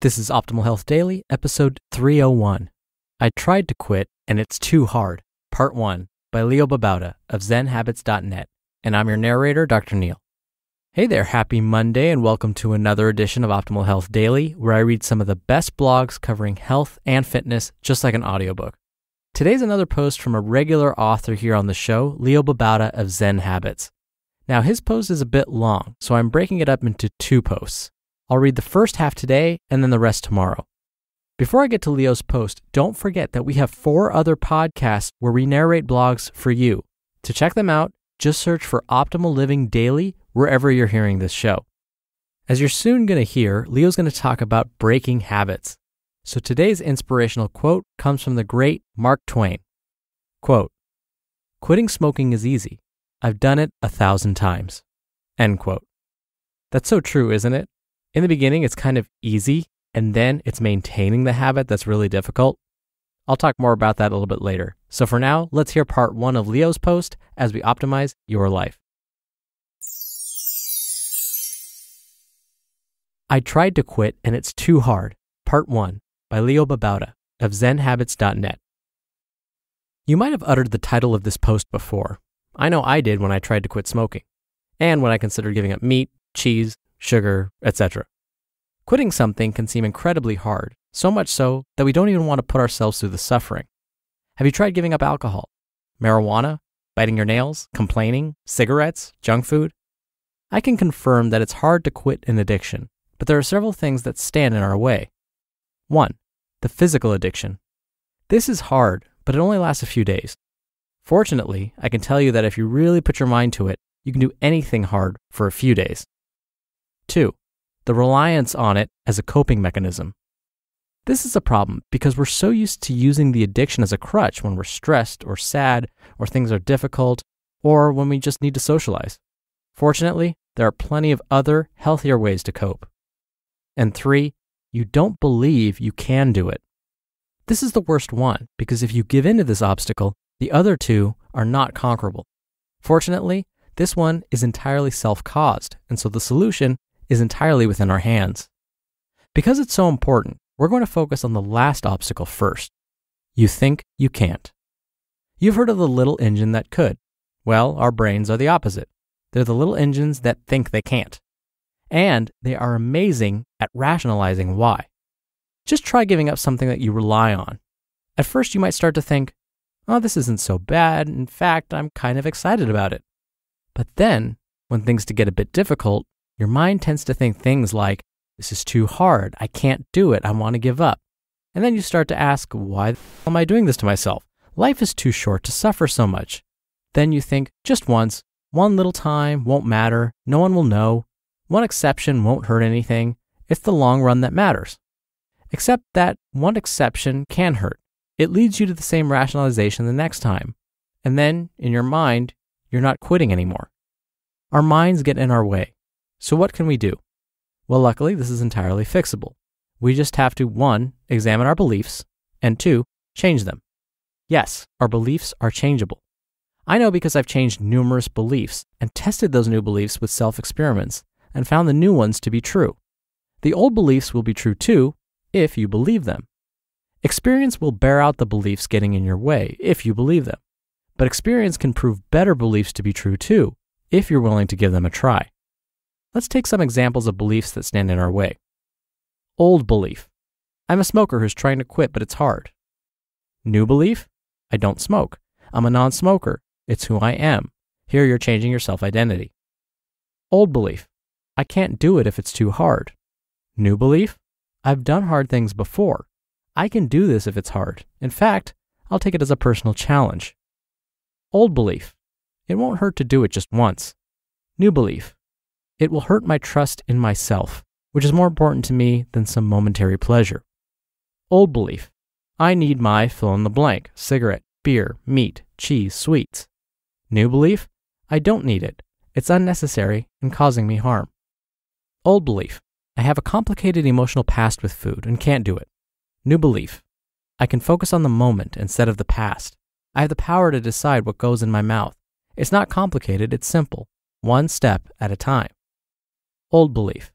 This is Optimal Health Daily, episode 301. I tried to quit and it's too hard. Part 1 by Leo Babauta of ZenHabits.net. And I'm your narrator, Dr. Neal. Hey there, happy Monday, and welcome to another edition of Optimal Health Daily, where I read some of the best blogs covering health and fitness, just like an audiobook. Today's another post from a regular author here on the show, Leo Babauta of Zen Habits. Now, his post is a bit long, so I'm breaking it up into two posts. I'll read the first half today and then the rest tomorrow. Before I get to Leo's post, don't forget that we have four other podcasts where we narrate blogs for you. To check them out, just search for Optimal Living Daily wherever you're hearing this show. As you're soon going to hear, Leo's going to talk about breaking habits. So today's inspirational quote comes from the great Mark Twain. Quote, Quitting smoking is easy. I've done it a thousand times. End quote. That's so true, isn't it? In the beginning, it's kind of easy, and then it's maintaining the habit that's really difficult. I'll talk more about that a little bit later. So for now, let's hear part one of Leo's post as we optimize your life. I tried to quit and it's too hard. Part one by Leo Babauta of ZenHabits.net. You might have uttered the title of this post before. I know I did when I tried to quit smoking, and when I considered giving up meat, cheese, sugar, etc. Quitting something can seem incredibly hard, so much so that we don't even want to put ourselves through the suffering. Have you tried giving up alcohol, marijuana, biting your nails, complaining, cigarettes, junk food? I can confirm that it's hard to quit an addiction, but there are several things that stand in our way. 1. The physical addiction. This is hard, but it only lasts a few days. Fortunately, I can tell you that if you really put your mind to it, you can do anything hard for a few days. Two, the reliance on it as a coping mechanism. This is a problem because we're so used to using the addiction as a crutch when we're stressed or sad or things are difficult or when we just need to socialize. Fortunately, there are plenty of other, healthier ways to cope. And three, you don't believe you can do it. This is the worst one because if you give in to this obstacle, the other two are not conquerable. Fortunately, this one is entirely self caused, and so the solution is entirely within our hands. Because it's so important, we're going to focus on the last obstacle first. You think you can't. You've heard of the little engine that could. Well, our brains are the opposite. They're the little engines that think they can't. And they are amazing at rationalizing why. Just try giving up something that you rely on. At first, you might start to think, oh, this isn't so bad. In fact, I'm kind of excited about it. But then, when things get a bit difficult, your mind tends to think things like, this is too hard. I can't do it. I want to give up. And then you start to ask, why am I doing this to myself? Life is too short to suffer so much. Then you think, just once, one little time won't matter. No one will know. One exception won't hurt anything. It's the long run that matters. Except that one exception can hurt. It leads you to the same rationalization the next time. And then, in your mind, you're not quitting anymore. Our minds get in our way. So, what can we do? Well, luckily, this is entirely fixable. We just have to 1. examine our beliefs, and 2. change them. Yes, our beliefs are changeable. I know because I've changed numerous beliefs and tested those new beliefs with self experiments and found the new ones to be true. The old beliefs will be true too if you believe them. Experience will bear out the beliefs getting in your way if you believe them. But experience can prove better beliefs to be true too if you're willing to give them a try. Let's take some examples of beliefs that stand in our way. Old belief I'm a smoker who's trying to quit, but it's hard. New belief I don't smoke. I'm a non smoker. It's who I am. Here you're changing your self identity. Old belief I can't do it if it's too hard. New belief I've done hard things before. I can do this if it's hard. In fact, I'll take it as a personal challenge. Old belief It won't hurt to do it just once. New belief it will hurt my trust in myself, which is more important to me than some momentary pleasure. Old belief I need my fill in the blank cigarette, beer, meat, cheese, sweets. New belief I don't need it. It's unnecessary and causing me harm. Old belief I have a complicated emotional past with food and can't do it. New belief I can focus on the moment instead of the past. I have the power to decide what goes in my mouth. It's not complicated, it's simple, one step at a time. Old belief.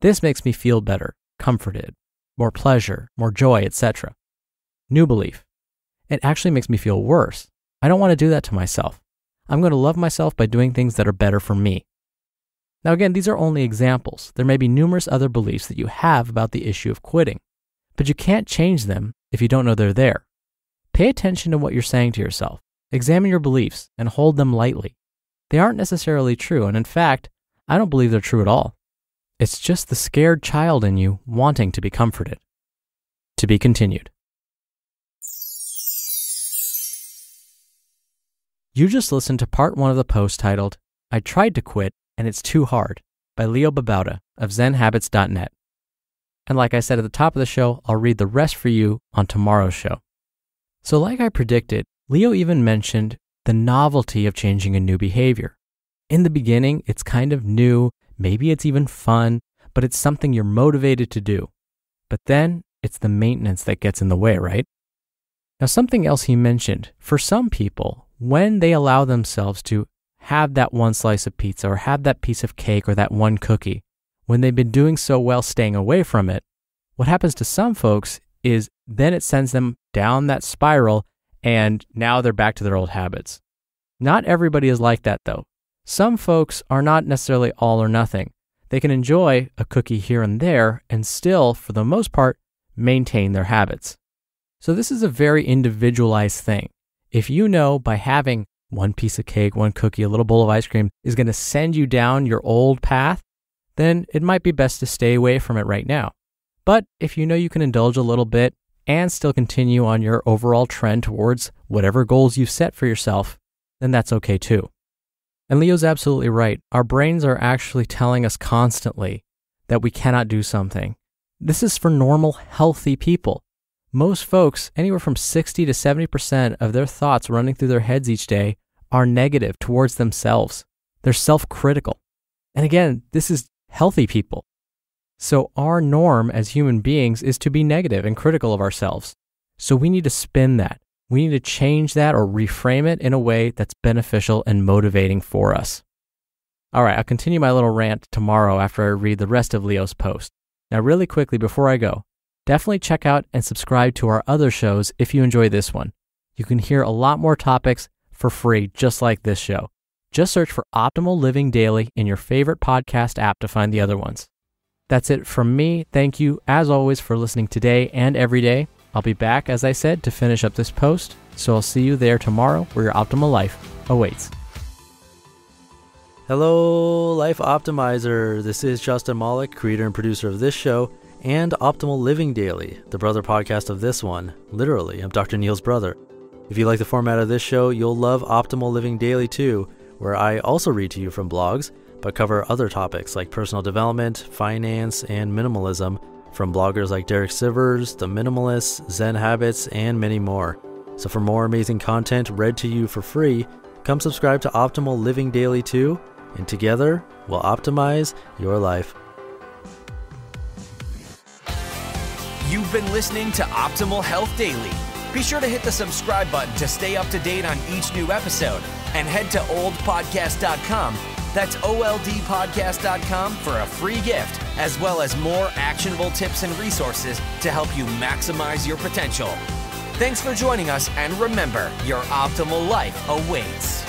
This makes me feel better, comforted. more pleasure, more joy, etc. New belief. It actually makes me feel worse. I don't want to do that to myself. I'm going to love myself by doing things that are better for me. Now, again, these are only examples. There may be numerous other beliefs that you have about the issue of quitting, but you can't change them if you don't know they're there. Pay attention to what you're saying to yourself. Examine your beliefs and hold them lightly. They aren't necessarily true, and in fact, I don't believe they're true at all. It's just the scared child in you wanting to be comforted. To be continued. You just listened to part one of the post titled, I Tried to Quit and It's Too Hard by Leo Babauta of ZenHabits.net. And like I said at the top of the show, I'll read the rest for you on tomorrow's show. So, like I predicted, Leo even mentioned the novelty of changing a new behavior. In the beginning, it's kind of new, maybe it's even fun, but it's something you're motivated to do. But then it's the maintenance that gets in the way, right? Now, something else he mentioned for some people, when they allow themselves to have that one slice of pizza or have that piece of cake or that one cookie, when they've been doing so well staying away from it, what happens to some folks is then it sends them down that spiral and now they're back to their old habits. Not everybody is like that though. Some folks are not necessarily all or nothing. They can enjoy a cookie here and there and still, for the most part, maintain their habits. So, this is a very individualized thing. If you know by having one piece of cake, one cookie, a little bowl of ice cream is going to send you down your old path, then it might be best to stay away from it right now. But if you know you can indulge a little bit and still continue on your overall trend towards whatever goals you've set for yourself, then that's okay too. And Leo's absolutely right. Our brains are actually telling us constantly that we cannot do something. This is for normal, healthy people. Most folks, anywhere from 60 to 70% of their thoughts running through their heads each day are negative towards themselves. They're self critical. And again, this is healthy people. So, our norm as human beings is to be negative and critical of ourselves. So, we need to spin that. We need to change that or reframe it in a way that's beneficial and motivating for us. All right, I'll continue my little rant tomorrow after I read the rest of Leo's post. Now, really quickly before I go, definitely check out and subscribe to our other shows if you enjoy this one. You can hear a lot more topics for free, just like this show. Just search for Optimal Living Daily in your favorite podcast app to find the other ones. That's it from me. Thank you, as always, for listening today and every day. I'll be back, as I said, to finish up this post, so I'll see you there tomorrow where your optimal life awaits. Hello, Life Optimizer. This is Justin Malik, creator and producer of this show and Optimal Living Daily, the brother podcast of this one. Literally, I'm Dr. Neal's brother. If you like the format of this show, you'll love Optimal Living Daily too, where I also read to you from blogs, but cover other topics like personal development, finance, and minimalism from bloggers like Derek Sivers, The Minimalists, Zen Habits, and many more. So for more amazing content read to you for free, come subscribe to Optimal Living Daily too, and together we'll optimize your life. You've been listening to Optimal Health Daily. Be sure to hit the subscribe button to stay up to date on each new episode and head to oldpodcast.com that's OLDpodcast.com for a free gift, as well as more actionable tips and resources to help you maximize your potential. Thanks for joining us, and remember, your optimal life awaits.